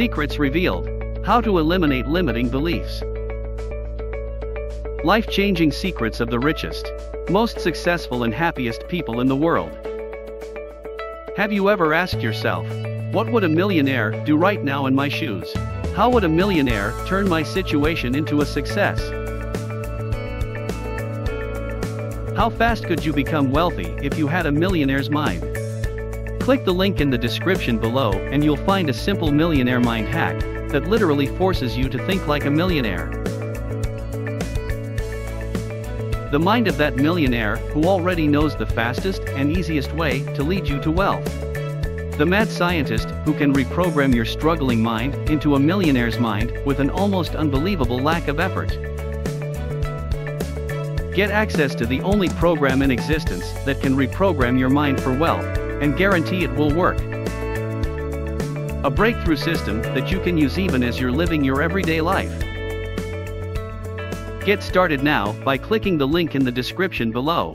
Secrets revealed. How to eliminate limiting beliefs. Life changing secrets of the richest, most successful, and happiest people in the world. Have you ever asked yourself, what would a millionaire do right now in my shoes? How would a millionaire turn my situation into a success? How fast could you become wealthy if you had a millionaire's mind? Click the link in the description below and you'll find a simple millionaire mind hack that literally forces you to think like a millionaire. The mind of that millionaire who already knows the fastest and easiest way to lead you to wealth. The mad scientist who can reprogram your struggling mind into a millionaire's mind with an almost unbelievable lack of effort. Get access to the only program in existence that can reprogram your mind for wealth and guarantee it will work. A breakthrough system that you can use even as you're living your everyday life. Get started now by clicking the link in the description below.